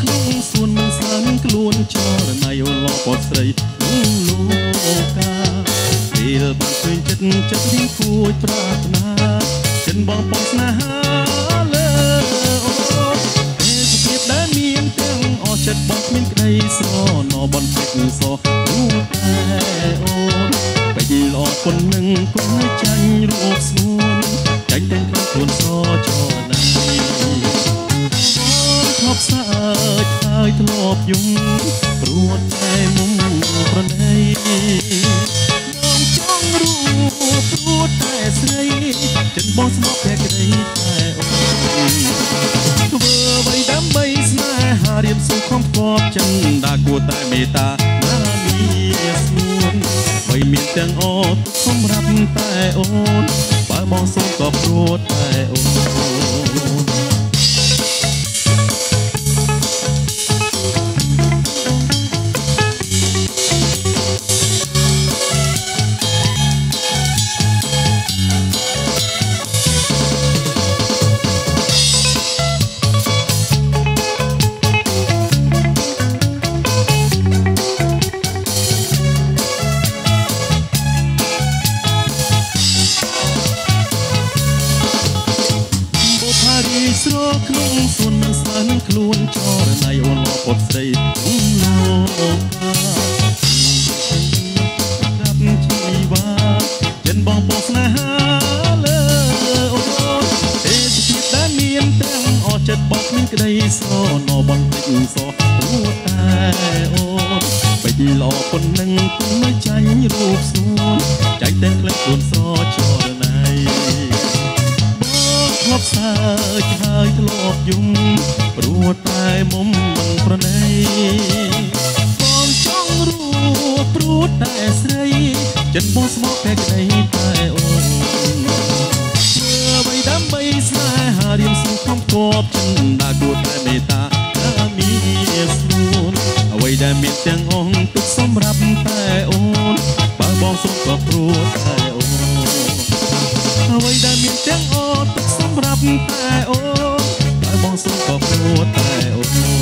ស្រក្នុងសួនមិនស្លាញ់ខ្លួនចរណៃអូឡពតស្រីក្នុងលោកាពេលបានឃើញចិត្តចិត្តរៀងគួចប្រាថ្នាចិនបងបងស្នេហាលើអូទេសុភាពដែលមានទាំងអស់ចិត្តបងគ្មានក្តីស្រណបនពេកសោះនោះតែអូនបែកល្អប៉ុណ្ណឹងគុំចាញ់រូបស្ងួនចាញ់ទាំងខ្លួនសចរណៃធ្លា ប់សើចហើយធ្លាប់យំព្រួតតែមុំប្រណីបងចង់รู้ព្រួតតែស្រីចិនបងស្មោកតែក្តីតែអូនធ្វើអ្វីដើម្បីស្នេហារៀមសុខខំផ្គប់ចិនដាគួរតែមេត្តាណាមានស្នួនបីមានទាំងអត់សម្រាប់តែអូនបើបងសូមក៏ព្រួតតែអូន ស្រក្នុងសួនមិនស្លាញ់ខ្លួនចរណៃអូនលពតស្រីក្នុងលោកការាប់ជីវ៉ាចិនបងបងស្នេហាលើអូនទេសភាពដែលមានទាំងអស់ចិត្តបងគ្មានក្តីស្រណបន្តិចសោះព្រោះតែអូនបែកល្អប៉ុណ្ណឹងគុំមិនចាញ់រូបស្នួនចាញ់តែក្លិនខ្លួនសចរណៃ ធ្លាប់សើចហើយធ្លាប់យំព្រោះតែមុំមិនប្រណីបងចង់รู้ព្រោះតែស្រីចិនបងស្មោកតែក្តីតែអូនធ្វើអ្វីដើម្បីស្នេហារៀមសុខខំគប់ចិនដាគួរតែមេត្តាតែមានស្នួនអ្វីដែលមានទាំងអងទុកសម្រាប់តែអូនបើបងសុខក៏ព្រោះតែ តែអូនតែបងសុំក៏ព្រោះតែអូន